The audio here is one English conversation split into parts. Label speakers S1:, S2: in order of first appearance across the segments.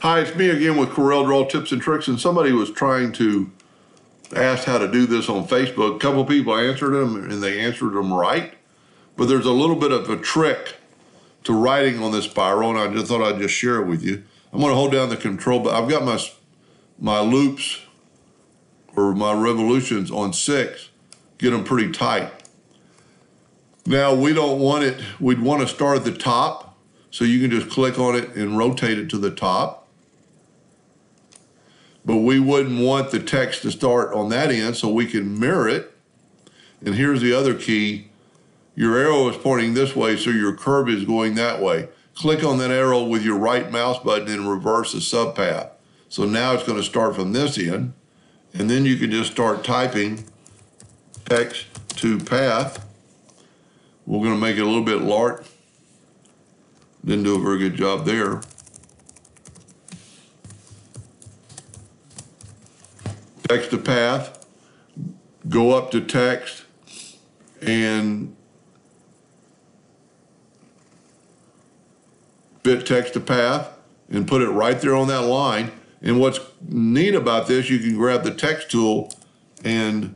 S1: Hi, it's me again with Corel Draw Tips and Tricks, and somebody was trying to ask how to do this on Facebook. A couple people answered them, and they answered them right. But there's a little bit of a trick to writing on this spiral, and I just thought I'd just share it with you. I'm going to hold down the control, but I've got my my loops or my revolutions on six, get them pretty tight. Now we don't want it, we'd want to start at the top, so you can just click on it and rotate it to the top. But we wouldn't want the text to start on that end, so we can mirror it. And here's the other key. Your arrow is pointing this way, so your curve is going that way. Click on that arrow with your right mouse button and reverse the subpath. So now it's going to start from this end, and then you can just start typing text to path. We're going to make it a little bit large. Didn't do a very good job there. Text to path, go up to text, and bit text to path, and put it right there on that line. And what's neat about this, you can grab the text tool and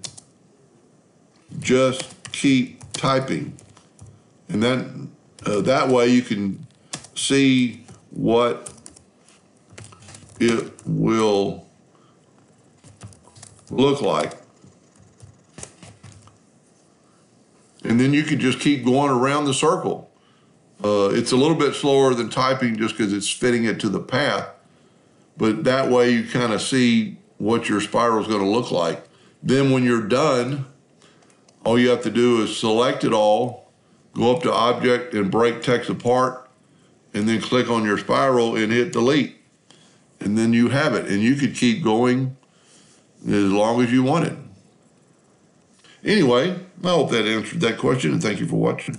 S1: just keep typing. And then uh, that way you can see what it will look like. And then you can just keep going around the circle. Uh, it's a little bit slower than typing just because it's fitting it to the path. But that way you kind of see what your spiral is going to look like. Then when you're done, all you have to do is select it all, go up to object and break text apart, and then click on your spiral and hit delete. And then you have it. And you could keep going as long as you want it. Anyway, I hope that answered that question and thank you for watching.